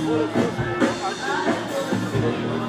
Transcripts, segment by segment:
Thank you.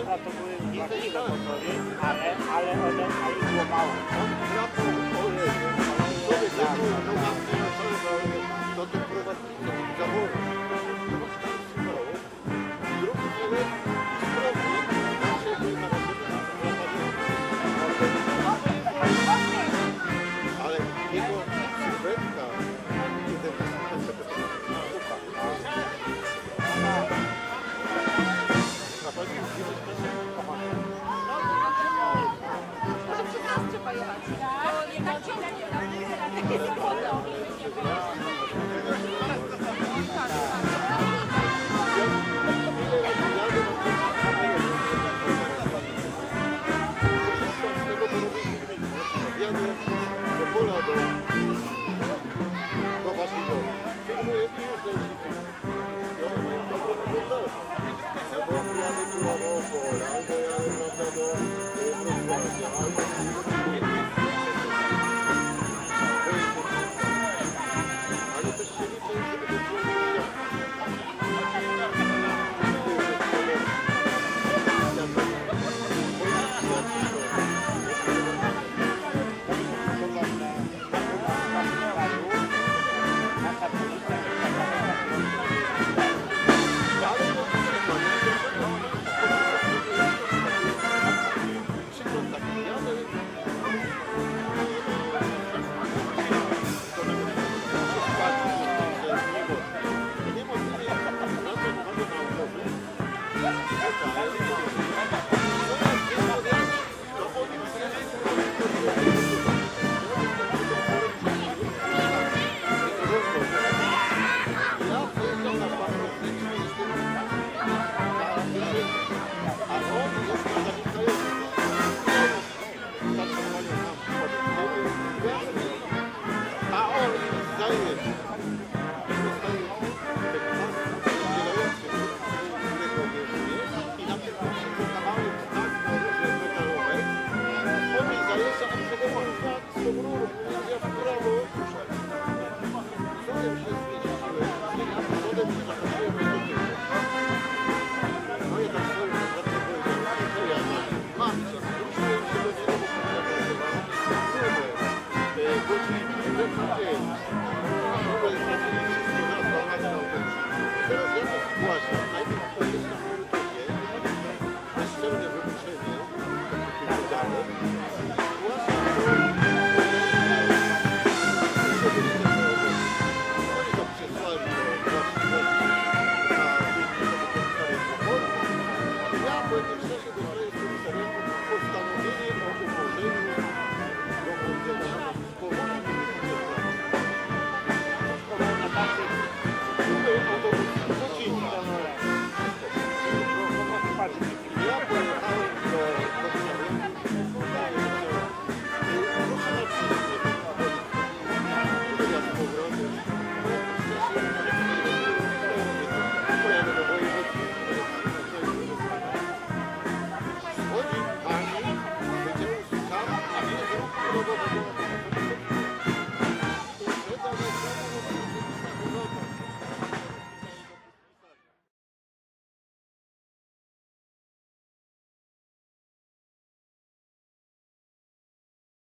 Dobra, to były właściwe podpowiedzi, ale, ale one ich złamało. To tu prowadzi, to